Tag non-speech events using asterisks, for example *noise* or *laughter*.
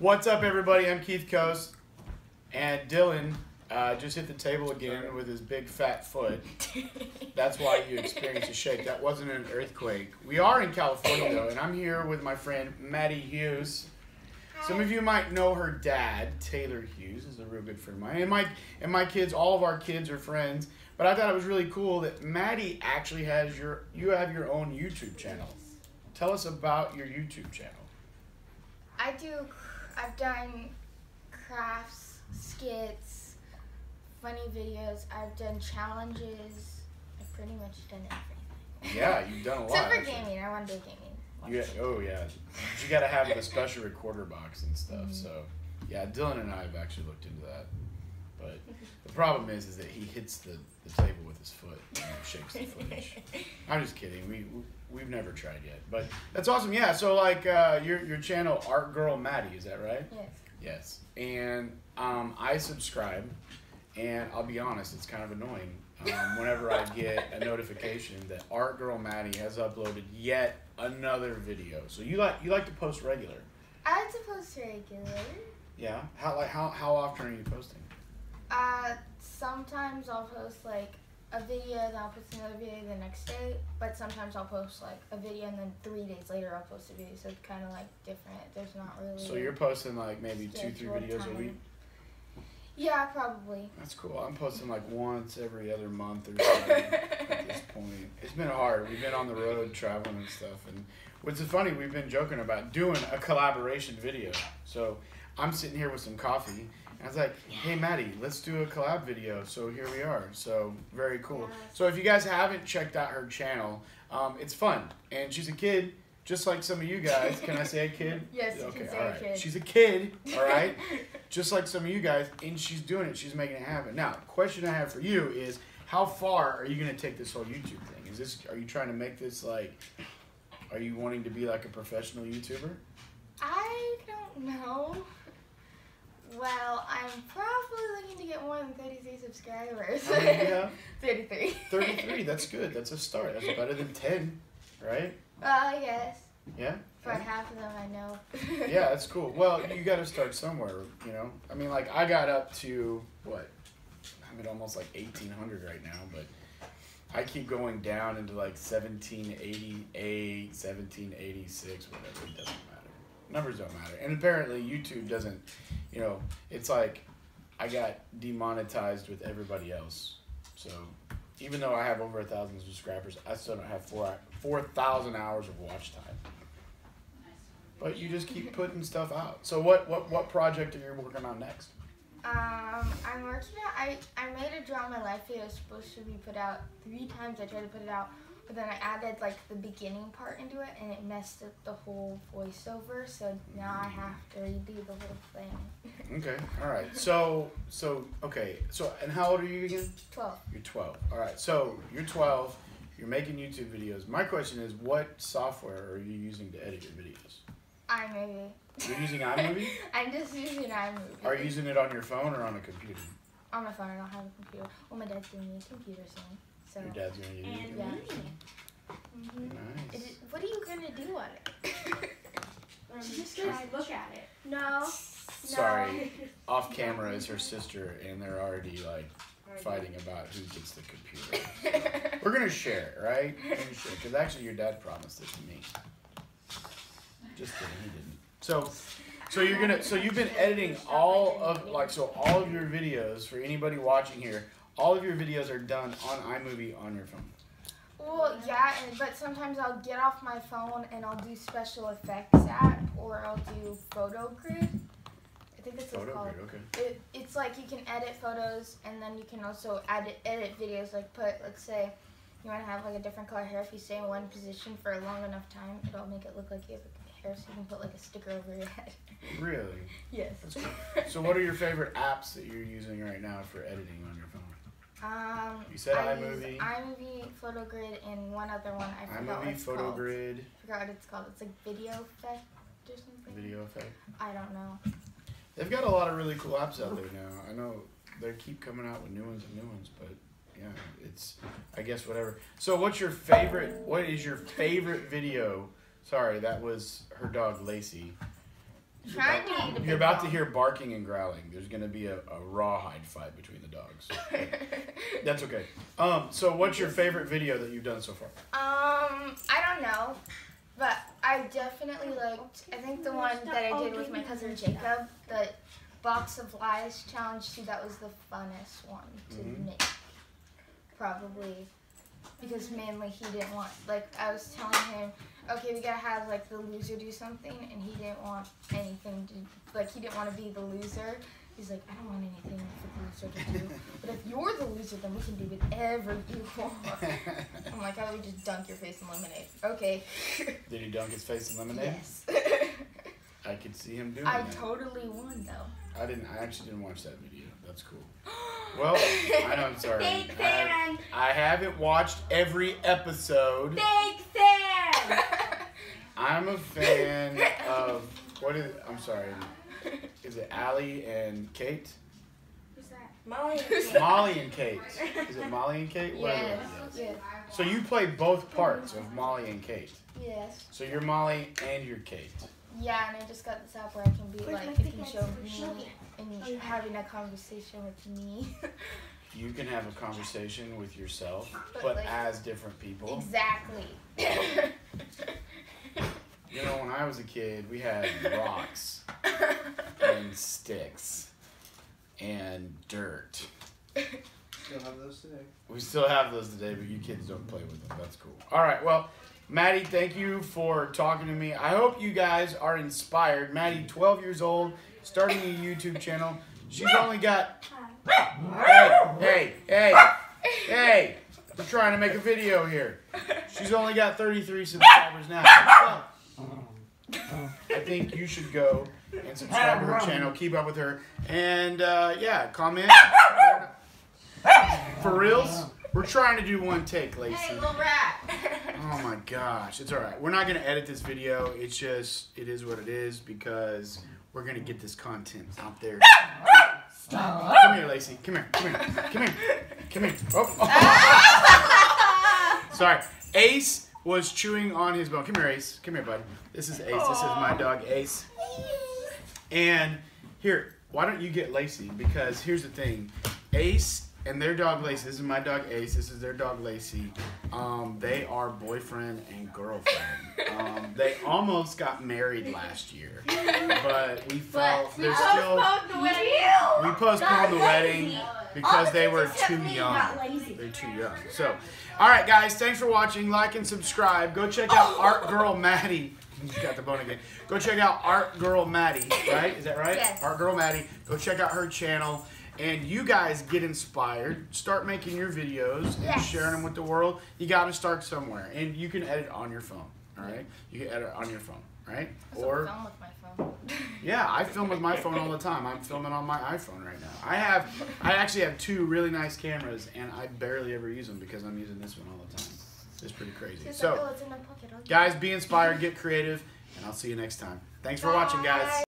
What's up, everybody? I'm Keith Coast, and Dylan uh, just hit the table again with his big fat foot. *laughs* That's why you experienced a shake. That wasn't an earthquake. We are in California though, and I'm here with my friend Maddy Hughes. Some of you might know her dad, Taylor Hughes, is a real good friend of mine, and my and my kids. All of our kids are friends. But I thought it was really cool that Maddy actually has your you have your own YouTube channel. Tell us about your YouTube channel. I do. I've done crafts, skits, funny videos. I've done challenges. I've pretty much done everything. Yeah, *laughs* you've done a lot. Except for actually. gaming. I want to do gaming. You, oh yeah, you got to have the special recorder box and stuff. Mhm. So yeah, Dylan and I have actually looked into that. But the problem is, is that he hits the, the table with his foot and shakes the footage. *laughs* I'm just kidding. We, we we've never tried yet, but that's awesome. Yeah. So like uh, your your channel, Art Girl Maddy, is that right? Yes. Yes. And um, I subscribe, and I'll be honest, it's kind of annoying um, whenever I get a notification that Art Girl Maddy has uploaded yet another video. So you like you like to post regular? I like to post regular. Yeah. How like how how often are you posting? Uh, sometimes I'll post like a video, then I'll post another video the next day. But sometimes I'll post like a video, and then three days later I'll post a video. So it's kind of like different. There's not really. So you're posting like maybe two three videos a week. Yeah, probably. That's cool. I'm posting like once every other month or so at this *laughs* point. It's been hard. We've been on the road traveling and stuff, and what's funny, we've been joking about doing a collaboration video. So I'm sitting here with some coffee, and I was like, "Hey, Maddy, let's do a collab video." So here we are. So very cool. So if you guys haven't checked out her channel, um, it's fun, and she's a kid. Just like some of you guys, can I say a kid? *laughs* Yes, you okay, can say all a kid. She's a kid, *laughs* all right just like some of you guys, and she's doing it. She's making it happen. Now, question I have for you is, how far are you going to take this whole YouTube thing? Is this? Are you trying to make this like? Are you wanting to be like a professional YouTuber? I don't know. Well, I'm probably looking to get more than 33 subscribers. Many do you have? 33. Thirty-three. That's *laughs* good. That's a start. That's better than ten, right? Well, yes. Yeah. For half of them, I know. *laughs* Yeah, that's cool. Well, *laughs* you got to start somewhere, you know. I mean, like I got up to what? I'm at almost like 1800 right now, but I keep going down into like 1788, 1786, whatever. It doesn't matter. Numbers don't matter. And apparently, YouTube doesn't. You know, it's like I got demonetized with everybody else. So even though I have over a thousand subscribers, I still don't have four four thousand hours of watch time. But you just keep putting stuff out. So what what what project are you working on next? Um, I'm working on. I I made a draw my life video. Supposed to be put out three times. I tried to put it out, but then I added like the beginning part into it, and it messed up the whole voiceover. So now I mm. have to redo the whole thing. *laughs* Okay, all right. So so okay. So and how old are you again? Twelve. You're 12. All right. So you're 12. You're making YouTube videos. My question is, what software are you using to edit your videos? iMovie. You're using *laughs* iMovie? I'm just using iMovie. Are you using it on your phone or on a computer? On my phone, I don't have a computer. Well, my dad's giving me a computer soon. So. Your dad's gonna use And. Yeah. me. Mhm. Nice. It- what are you gonna do on it? *laughs* Um, Just try look at it. no. Sorry. Off *laughs* camera is her sister, and they're already like fighting about who gets the computer. *laughs* We're gonna share it, right? We're gonna share because actually your dad promised it to me. Just kidding, he didn't. So, so you're gonna, so you've been editing all of like, so all of your videos for anybody watching here. All of your videos are done on iMovie on your phone. Well, yeah, and, but sometimes I'll get off my phone and I'll do special effects app, or I'll do photo grid. I think that's what it's Photo called. grid, okay. It, it's like you can edit photos and then you can also edit edit videos. Like put, let's say, you want to have like a different color hair. If you stay in one position for a long enough time, it'll make it look like you have hair, so you can put like a sticker over your head. Really? *laughs* yes. Cool. So, what are your favorite apps that you're using right now for editing on your phone? Um, You said I iMovie. IMovie, PhotoGrid, and one other one. I forgot what iMovie, it's called. I forgot what it's called. It's like Video Effect or something. Video Effect. I don't know. They've got a lot of really cool apps out there now. I know they keep coming out with new ones and new ones, but yeah, it's I guess whatever. So what's your favorite what is your favorite video? Sorry, that was her dog Lacey. Trying to eat a You're about to hear barking and growling. There's gonna be a, a rawhide fight between the dogs. *laughs* That's okay. Um, so what's your favorite video that you've done so far? Um, I don't know, but I definitely liked. I think the one that I did with my cousin Jacob, the box of lies challenge. Too, that was the funnest one to Mhm. make, probably, because mainly he didn't want. Like I was telling him, okay, we gotta have like the loser do something, and he didn't want anything to. Like he didn't want to be the loser. He's like, I don't want anything for the loser to do. *laughs* But if you're the loser, then we can do whatever you *laughs* want. I'm like, how about we just dunk your face in lemonade? Okay. *laughs* Did he dunk his face in lemonade? yes. I could see him doing I that. totally won though. I didn't. I actually didn't watch that video. That's cool. *gasps* Well, I know. I'm sorry. Big I, haven't watched every episode. Big fan. *laughs* I'm a fan of what is? I'm sorry. Is it Allie and Kate? Who's that? Molly. And Kate. Molly and Kate. Is it Molly and Kate? Yes. Yes. So you play both parts of Molly and Kate. Yes. So you're Molly and you're Kate. Yeah, and I just got this app where I can be Where's like, it big can show me me you're oh, having a conversation with me. *laughs* You can have a conversation with yourself, But, but like- as different people. exactly. *laughs* You know, when I was a kid, we had *laughs* rocks and sticks and dirt. Still have those today. We still have those today, but you kids don't play with them. That's cool. All right, well, Maddy, thank you for talking to me. I hope you guys are inspired. Maddy, 12 years old, starting a YouTube channel. She's only got. Hey, hey, hey, hey! We're trying to make a video here. She's only got 33 subscribers now. I think you should go and subscribe to her channel, keep up with her, and uh, yeah, comment. For reals, we're trying to do one take, Lacey. hey, little rat. Oh my gosh, it's all right. We're not gonna edit this video. It's just it is what it is because we're gonna get this content out there. Come here, Lacey. Come here. Come here. Come here. Come here. Oh. oh. *laughs* Sorry. Ace was chewing on his bone. Come here, Ace. Come here, bud. This is Ace. This is my dog, Ace. And here, why don't you get Lacey? Because here's the thing, Ace and their dog Lacey. This is my dog Ace. This is their dog Lacey. Um, they are boyfriend and girlfriend. Um, *laughs* they almost got married last year, but we felt we they're still. the wedding. We postponed the wedding because they were too young. They're too young. So, all right, guys, thanks for watching. Like and subscribe. Go check out Art Girl Maddy. *laughs* She Got the bone again. Go check out Art Girl Maddy. Right? Is that right? Yes. Art Girl Maddy. Go check out her channel. And you guys get inspired. Start making your videos and Yes. sharing them with the world. You got to start somewhere, and you can edit on your phone. All right? You can edit on your phone. Right? or Or film with my phone. *laughs* yeah, I film with my phone all the time. I'm filming on my iPhone right now. I have, I actually have two really nice cameras, and I barely ever use them because I'm using this one all the time. It's pretty crazy. She's like, oh, So, it's in my pocket. I'll get it." guys, be inspired, get creative, and I'll see you next time. Thanks for watching, guys. Bye.